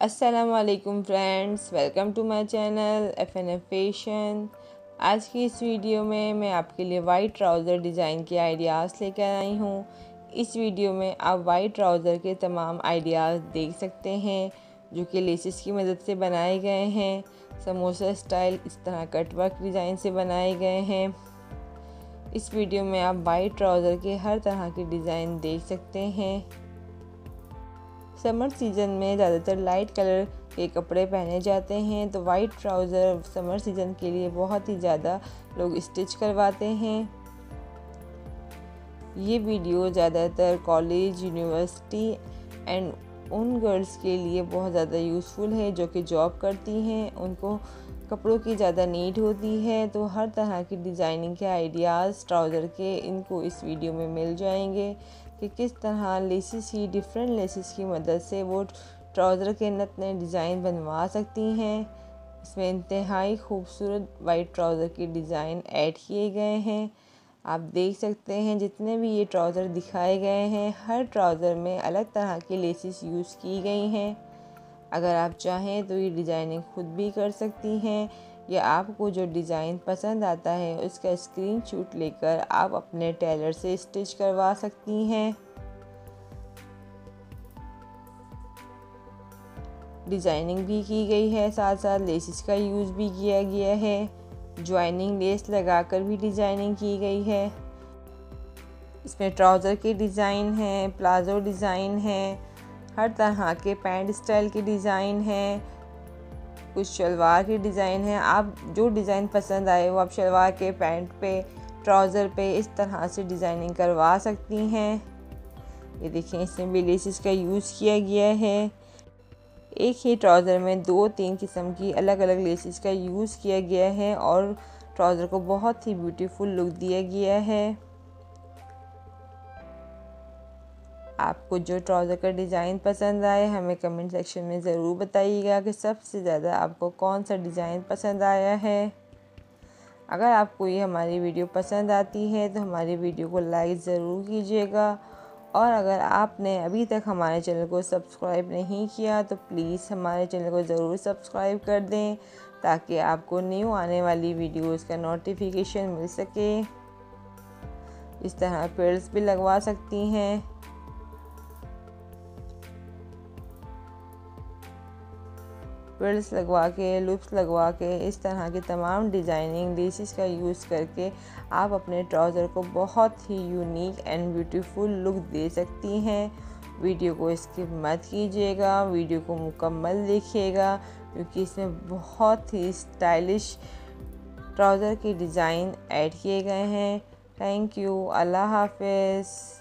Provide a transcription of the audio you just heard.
असलकम friends welcome to my channel F N F fashion आज की इस वीडियो में मैं आपके लिए वाइट ट्राउज़र डिज़ाइन के आइडियाज़ लेकर आई हूँ। इस वीडियो में आप वाइट ट्राउज़र के तमाम आइडियाज़ देख सकते हैं, जो कि लेसिस की मदद से बनाए गए हैं। समोसा स्टाइल इस तरह कटवर्क डिज़ाइन से बनाए गए हैं। इस वीडियो में आप वाइट ट्राउज़र के हर तरह के डिज़ाइन देख सकते हैं। समर सीज़न में ज़्यादातर लाइट कलर के कपड़े पहने जाते हैं तो वाइट ट्राउज़र समर सीज़न के लिए बहुत ही ज़्यादा लोग स्टिच करवाते हैं। ये वीडियो ज़्यादातर कॉलेज यूनिवर्सिटी एंड उन गर्ल्स के लिए बहुत ज़्यादा यूज़फुल है जो कि जॉब करती हैं, उनको कपड़ों की ज़्यादा नीड होती है तो हर तरह की डिज़ाइनिंग के आइडियाज़ ट्राउज़र के, इनको इस वीडियो में मिल जाएँगे कि किस तरह लेसिस की डिफरेंट लेसिस की मदद से वो ट्राउज़र के नत नए डिज़ाइन बनवा सकती हैं। इसमें इंतहाई खूबसूरत वाइट ट्राउज़र के डिज़ाइन ऐड किए गए हैं। आप देख सकते हैं जितने भी ये ट्राउज़र दिखाए गए हैं, हर ट्राउज़र में अलग तरह की लेसिस यूज़ की गई हैं। अगर आप चाहें तो ये डिज़ाइनिंग खुद भी कर सकती हैं, या आपको जो डिज़ाइन पसंद आता है उसका स्क्रीनशॉट लेकर आप अपने टेलर से स्टिच करवा सकती हैं। डिज़ाइनिंग भी की गई है साथ साथ लेसिस का यूज़ भी किया गया है। ज्वाइनिंग लेस लगाकर भी डिज़ाइनिंग की गई है। इसमें ट्राउज़र के डिज़ाइन है, प्लाज़ो डिज़ाइन है, हर तरह के पैंट स्टाइल के डिज़ाइन हैं, कुछ शलवार के डिज़ाइन हैं। आप जो डिज़ाइन पसंद आए, वो आप शलवार के पैंट पे ट्राउज़र पे इस तरह से डिज़ाइनिंग करवा सकती हैं। ये देखें इसमें भी लेसिस का यूज़ किया गया है। एक ही ट्राउज़र में दो तीन किस्म की अलग अलग लेसिस का यूज़ किया गया है और ट्राउज़र को बहुत ही ब्यूटीफुल लुक दिया गया है। आपको जो ट्राउज़र का डिज़ाइन पसंद आए, हमें कमेंट सेक्शन में ज़रूर बताइएगा कि सबसे ज़्यादा आपको कौन सा डिज़ाइन पसंद आया है। अगर आपको ये हमारी वीडियो पसंद आती है तो हमारी वीडियो को लाइक ज़रूर कीजिएगा और अगर आपने अभी तक हमारे चैनल को सब्सक्राइब नहीं किया तो प्लीज़ हमारे चैनल को ज़रूर सब्सक्राइब कर दें, ताकि आपको न्यू आने वाली वीडियोस का नोटिफिकेशन मिल सके। इस तरह पेड्स भी लगवा सकती हैं। पेड्स लगवा के लुप्स लगवा के, इस तरह के तमाम डिज़ाइनिंग लेसिस का यूज़ करके आप अपने ट्राउज़र को बहुत ही यूनिक एंड ब्यूटीफुल लुक दे सकती हैं। वीडियो को स्किप मत कीजिएगा वीडियो को मुकम्मल देखिएगा, क्योंकि इसमें बहुत ही स्टाइलिश ट्राउज़र के डिज़ाइन ऐड किए गए हैं। थैंक यू अल्लाह हाफिज़